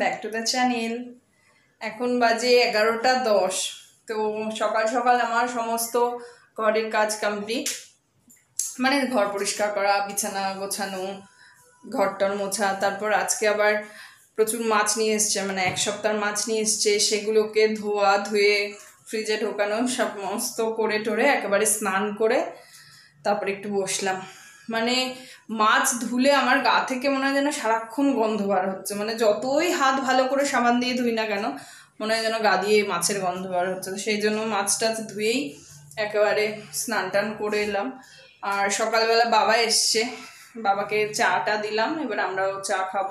Back to the channel এখন বাজে এগারোটা দশ। তো সকাল সকাল আমার সমস্ত ঘরের কাজ কমপ্লিট মানে ঘর পরিষ্কার করা, বিছানা গোছানো, ঘরটর মোছা, তারপর আজকে আবার প্রচুর মাছ নিয়ে এসছে মানে এক সপ্তাহ মাছ নিয়ে এসছে। সেগুলোকে ধোয়া, ধুয়ে ফ্রিজে ঢোকানো সমস্ত করে টোরে একেবারে স্নান করে তারপরে একটু বসলাম। মানে মাছ ধুলে আমার গা থেকে মনে হয় যেন সারাক্ষণ গন্ধ বার হচ্ছে। মানে যতই হাত ভালো করে সাবান দিয়ে ধুই না কেন, মনে হয় যেন গা দিয়ে মাছের গন্ধ বার হচ্ছে। সেই জন্য মাছটা ধুয়েই একেবারে স্নান টান করে এলাম। আর সকালবেলা বাবা এসছে, বাবাকে চাটা দিলাম, এবার আমরাও চা খাব।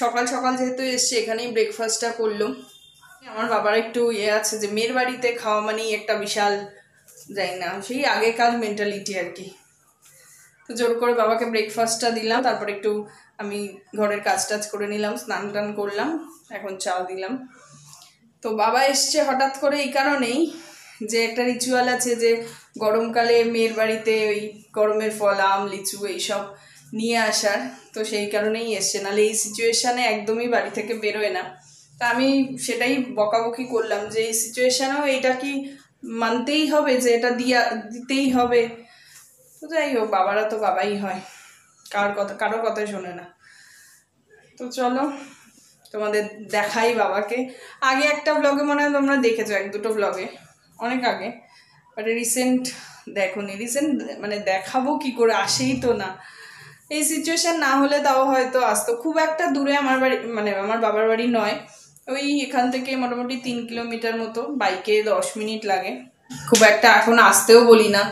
সকাল সকাল যেহেতু এসছে, এখানেই ব্রেকফাস্টটা করল আমার বাবার একটু ইয়ে আছে যে, মেয়ের বাড়িতে খাওয়া মানেই একটা বিশাল, যাই না, সেই আগেকার মেন্টালিটি আর কি। তো জোর করে বাবাকে ব্রেকফাস্টটা দিলাম, তারপর একটু আমি ঘরের কাজ টাজ করে নিলাম স্নান টান করলাম, এখন চাও দিলাম। তো বাবা এসছে হঠাৎ করে এই কারণেই যে একটা রিচুয়াল আছে যে গরমকালে মেয়ের বাড়িতে ওই গরমের ফল, আম, লিচু এইসব নিয়ে আসার, তো সেই কারণেই এসছে। নাহলে এই সিচুয়েশানে একদমই বাড়ি থেকে বেরোয় না। তা আমি সেটাই বকাবকি করলাম যে এই সিচুয়েশানেও এটা কি মানতেই হবে যে এটা দিয়া, দিতেই হবে? তো যাই হোক, বাবারা তো বাবাই হয়। কার কথা, কারোর কথাই শোনে না। তো চলো, তোমাদের দেখাই বাবাকে। আগে একটা ব্লগে মনে হয় তোমরা দেখেছ, এক দুটো ব্লগে অনেক আগে। বাট রিসেন্ট দেখো নি রিসেন্ট মানে দেখাবো কি করে, আসেই তো না। এই সিচুয়েশান না হলে তাও হয়তো আসতো। খুব একটা দূরে আমার বাড়ি মানে আমার বাবার বাড়ি নয়। ওই এখান থেকে মোটামুটি তিন কিলোমিটার মতো বাইকে দশ মিনিট লাগে। খুব একটা এখন আসতেও বলি না।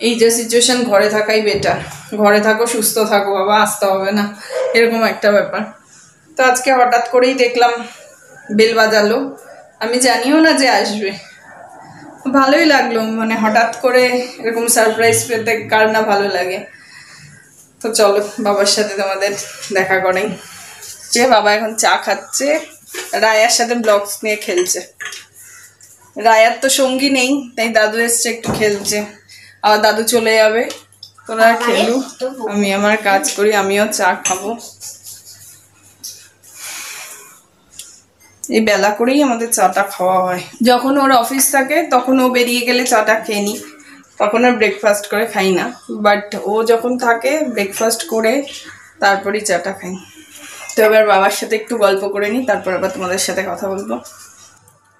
এই যে সিচুয়েশন ঘরে থাকাই বেটার ঘরে থাকো, সুস্থ থাকো, বাবা, আসতে হবে না। এরকম একটা ব্যাপার। তো আজকে হঠাৎ করেই দেখলাম বেল বাজালো। আমি জানিও না যে আসবে। ভালোই লাগল মানে হঠাৎ করে এরকম সারপ্রাইজ পেতে কার না ভালো লাগে। তো চলো, বাবার সাথে তোমাদের দেখা করাই। যে বাবা এখন চা খাচ্ছে, রায়ার সাথে ব্লগস নিয়ে খেলছে। রায়ার তো সঙ্গী নেই, তাই দাদু এসছে একটু খেলছে। আবার দাদু চলে যাবে। তোরা খেলু। আমি আমার কাজ করি আমিও চা খাব। এই বেলা করেই আমাদের চাটা খাওয়া হয়। যখন ওর অফিস থাকে তখন ও বেরিয়ে গেলে চাটা খেয়ে নিই। তখন আর ব্রেকফাস্ট করে খাই না। বাট ও যখন থাকে ব্রেকফাস্ট করে তারপরেই চাটা খাই। তো এবার বাবার সাথে একটু গল্প করে নিই তারপর আবার তোমাদের সাথে কথা বলব।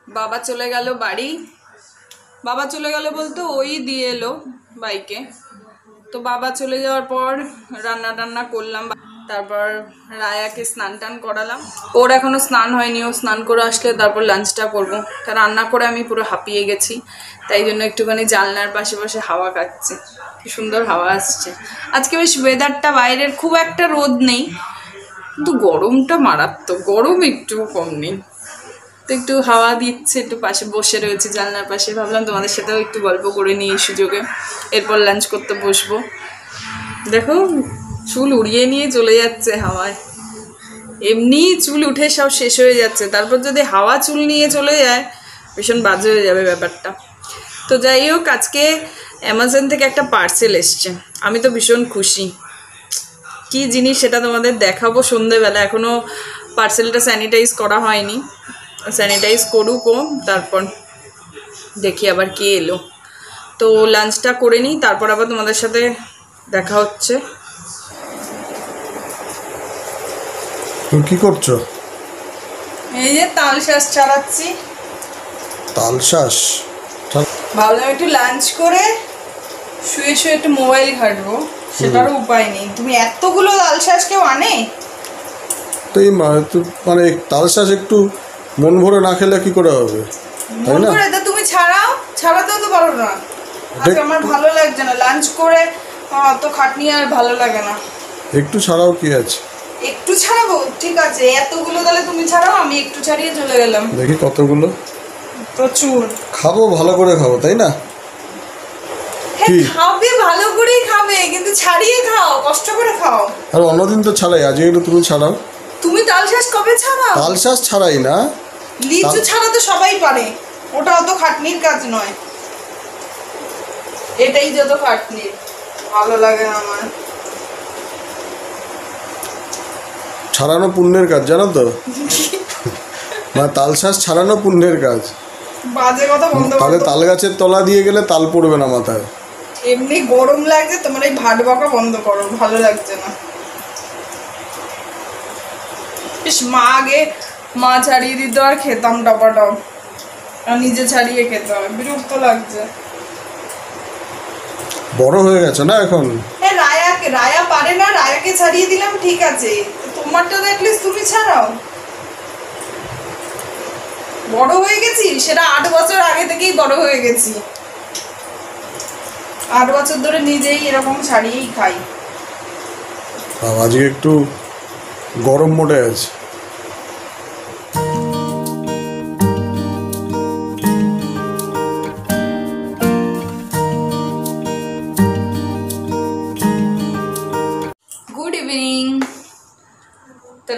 বাবা চলে গেল বাড়ি। বাবা চলে গেল বলতে ওই দিয়ে এলো বাইকে। তো বাবা চলে যাওয়ার পর রান্না টান্না করলাম, তারপর রায়াকে স্নান টান করালাম। ওর এখনও স্নান হয়নি, ও স্নান করে আসলে তারপর লাঞ্চটা করব। তা রান্না করে আমি পুরো হাঁপিয়ে গেছি, তাই জন্য একটুখানি জানলার পাশে পাশে হাওয়া কাটছে কি সুন্দর হাওয়া আসছে। আজকে বেশ ওয়েদারটা বাইরের খুব একটা রোদ নেই, কিন্তু গরমটা মারাত্মক, গরম একটু কম নেই। তো একটু হাওয়া দিচ্ছে, একটু পাশে বসে রয়েছে জানলার পাশে। ভাবলাম তোমাদের সাথেও একটু গল্প করে নিই এই সুযোগে। এরপর লাঞ্চ করতে বসবো। দেখো, চুল উড়িয়ে নিয়ে চলে যাচ্ছে হাওয়ায়। এমনি চুল উঠে সব শেষ হয়ে যাচ্ছে। তারপর যদি হাওয়া চুল নিয়ে চলে যায়, ভীষণ বাজে হয়ে যাবে ব্যাপারটা। তো যাই হোক, আজকে অ্যামাজন থেকে একটা পার্সেল এসছে। আমি তো ভীষণ খুশি। কি জিনিস সেটা তোমাদের দেখাবো সন্ধেবেলা। এখনও পার্সেলটা স্যানিটাইজ করা হয়নি। স্যানিটাইজ করুকও তারপর দেখি আবার কে এলো। তো লাঞ্চটা করে নিই তারপর আবার তোমাদের সাথে দেখা হচ্ছে। তুমি কি করছ? এই যে তাল শাঁস চালাচ্ছি। তালশাস ভাবলাম একটু লাঞ্চ করে শুয়ে শুয়ে একটু মোবাইল ঘাটবো সেটারও উপায় নেই। তুমি এতগুলো লাল শাঁস কেউ আনে? তো এই মানে তালশাস একটু মন ভরে না খেলে কি করে হবে? তাই না? তা তুমি ছাড়াও? ছাড়াতেও তো পারো না। আজকে আমার ভালো লাগছে না। লাঞ্চ করে অত খাটনি আর ভালো লাগে না। একটু ছাড়াও কি আছে? একটু ছাড়াবো? ঠিক আছে এতগুলো তাহলে তুমি ছাড়াও আমি একটু ছাড়িয়ে চলে গেলাম। দেখি কতগুলো। প্রচুর। খাব ভালো করে খাব তাই না? হ্যাঁ কি? খাবে ভালো করেই খাবে কিন্তু ছাড়িয়ে খাও কষ্ট করে খাও। আর অন্যদিন তো ছাড়াই আজকে তুমি ছাড়াও। তুমি তাল শেষ কবে ছাড়াও? তালশাস ছাড়াই না। লিচু ছাড়া তো সবাই পারে। ওটা অত খাটনির কাজ নয়। এটাই যত খাটনির। ভালো লাগে না আমার। ছাড়ানো পুণ্যের কাজ জানো তো? মানে তাল শ্বাস ছাড়ানো পুণ্যের কাজ। বাজে কথা বন্ধ তাহলে তাল গাছের তলা দিয়ে গেলে তাল পড়বে না মাথায়। এমনি গরম লাগছে তোমার এই ভাট বকা বন্ধ করো ভালো লাগছে না। বেশ মা আগে মা ছাড়িয়ে দিত আর খেতাম টপা টপ আর নিজে ছাড়িয়ে খেতাম। বিরক্ত লাগছে। বড় হয়ে গেছে না এখন? হ্যাঁ রায়াকে রায়া পারে না রায়াকে ছাড়িয়ে দিলাম ঠিক আছে। তোমারটা অ্যাটলিস্ট তুমি ছাড়াও। বড় হয়ে গেছি? সেটা আট বছর আগে থেকেই বড় হয়ে গেছি। আট বছর ধরে নিজেই এরকম ছাড়িয়েই খাই। বাবা, আজকে একটু গরম মোটে আছে।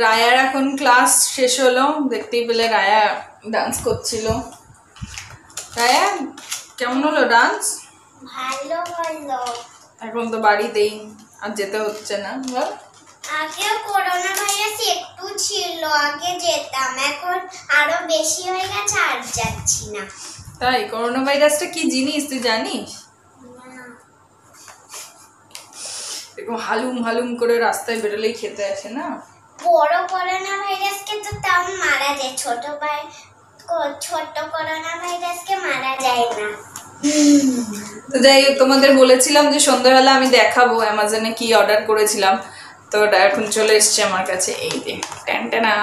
রায়ার এখন ক্লাস শেষ হলো দেখতেই পেলে রায়া ডান্স করছিল। রায়া কেমন হলো ডান্স ভালো হলো এখন তো বাড়িতেই আর যেতে হচ্ছে না বল। আগে করোনা ভাইরাস একটু ছিল আগে যেতাম এখন আরও বেশি হয়ে গেছে আর যাচ্ছি না। তাই? করোনা ভাইরাসটা কি জিনিস তুই জানিস? এরকম হালুম হালুম করে রাস্তায় বেরোলেই খেতে আসে না? বড় করোনা ভাইরাসকে তো তাও মারা যায়, ছোট ভাই, ছোট করোনা ভাইরাসকে মারা যায় না। তো যাই তোমাদের বলেছিলাম যে সন্ধ্যাবেলা আমি দেখাবো অ্যামাজনে কি অর্ডার করেছিলাম। তো ওটা এখন চলে এসছে আমার কাছে। এই যে ট্যান্টানা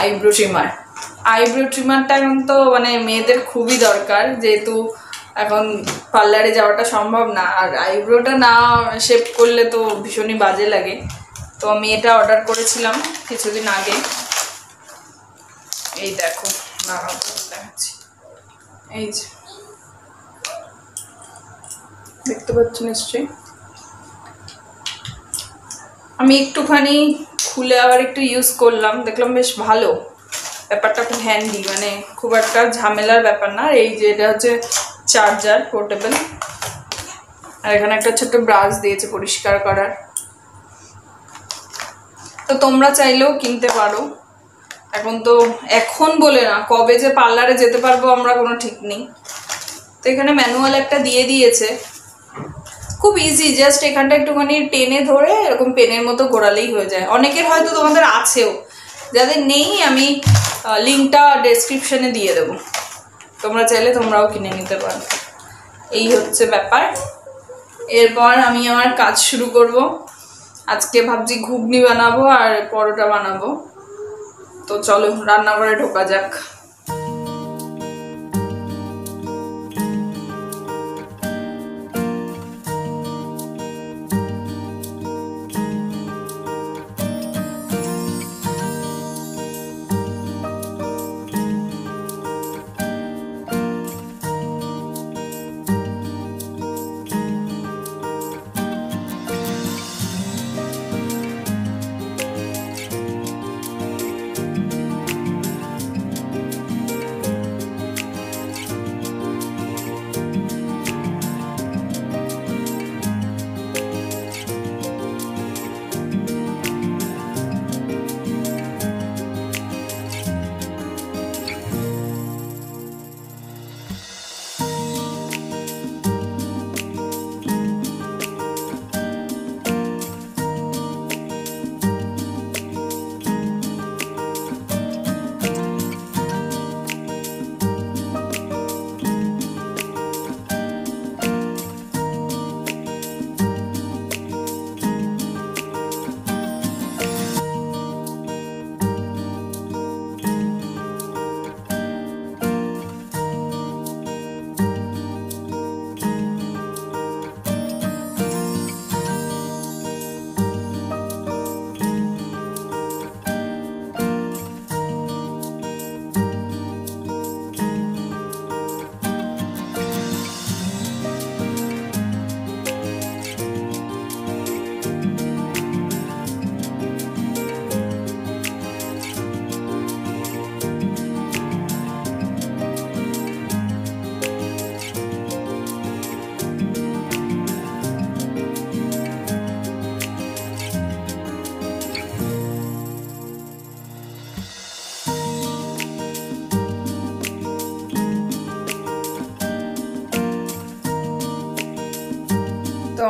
আইব্রো ট্রিমার আইব্রো ট্রিমারটা এখন তো মানে মেয়েদের খুবই দরকার, যেহেতু এখন পার্লারে যাওয়াটা সম্ভব না। আর আইব্রোটা না শেপ করলে তো ভীষণই বাজে লাগে। তো আমি এটা অর্ডার করেছিলাম কিছুদিন আগে। এই দেখো দেখাচ্ছি। এই যে। দেখতে পাচ্ছ নিশ্চয়ই? আমি একটুখানি খুলে আবার একটু ইউজ করলাম, দেখলাম বেশ ভালো। ব্যাপারটা খুব হ্যান্ডি মানে খুব একটা ঝামেলার ব্যাপার না। এই যে এটা হচ্ছে চার্জার পোর্টেবল আর এখানে একটা ছোট্ট ব্রাশ দিয়েছে পরিষ্কার করার। তো তোমরা চাইলেও কিনতে পারো। এখন তো এখন বলে না, কবে যে পার্লারে যেতে পারব আমরা কোনো ঠিক নেই। তো এখানে ম্যানুয়াল একটা দিয়ে দিয়েছে। খুব ইজি জাস্ট এখানটা একটুখানি টেনে ধরে এরকম পেনের মতো ঘোরালেই হয়ে যায়। অনেকের হয়তো তোমাদের আছেও, যাদের নেই আমি লিঙ্কটা ডেসক্রিপশনে দিয়ে দেবো। তোমরা চাইলে তোমরাও কিনে নিতে পারো। এই হচ্ছে ব্যাপার। এরপর আমি আমার কাজ শুরু করব। আজকে ভাবছি ঘুগনি বানাবো আর পরোটা বানাবো। তো চলো রান্নাঘরে ঢোকা যাক।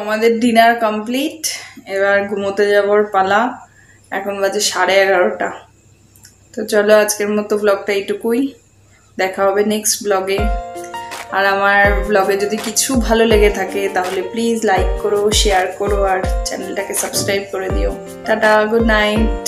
আমাদের ডিনার কমপ্লিট এবার ঘুমোতে যাবর পালা। এখন বাজে সাড়ে এগারোটা। তো চলো আজকের মতো ব্লগটা এইটুকুই। দেখা হবে নেক্সট ব্লগে আর আমার ব্লগে যদি কিছু ভালো লেগে থাকে, তাহলে প্লিজ লাইক করো শেয়ার করো, আর চ্যানেলটাকে সাবস্ক্রাইব করে দিও। Tata good night